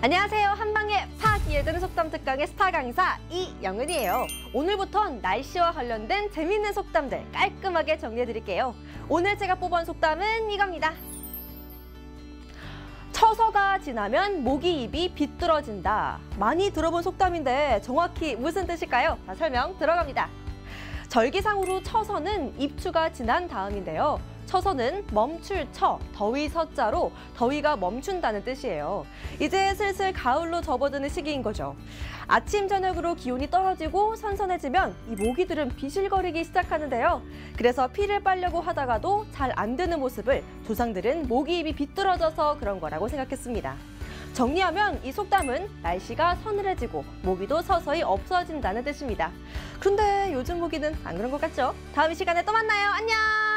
안녕하세요. 한방에 파 기회되는 속담 특강의 스타 강사 이영은이에요. 오늘부턴 날씨와 관련된 재밌는 속담들 깔끔하게 정리해드릴게요. 오늘 제가 뽑은 속담은 이겁니다. 처서가 지나면 모기 입이 비뚤어진다. 많이 들어본 속담인데 정확히 무슨 뜻일까요? 자, 설명 들어갑니다. 절기상으로 처서는 입추가 지난 다음인데요. 처서는 멈출 처, 더위 서자로 더위가 멈춘다는 뜻이에요. 이제 슬슬 가을로 접어드는 시기인 거죠. 아침 저녁으로 기온이 떨어지고 선선해지면 이 모기들은 비실거리기 시작하는데요. 그래서 피를 빨려고 하다가도 잘 안 되는 모습을 조상들은 모기 입이 비뚤어져서 그런 거라고 생각했습니다. 정리하면 이 속담은 날씨가 서늘해지고 모기도 서서히 없어진다는 뜻입니다. 근데 요즘 모기는 안 그런 것 같죠? 다음 시간에 또 만나요. 안녕!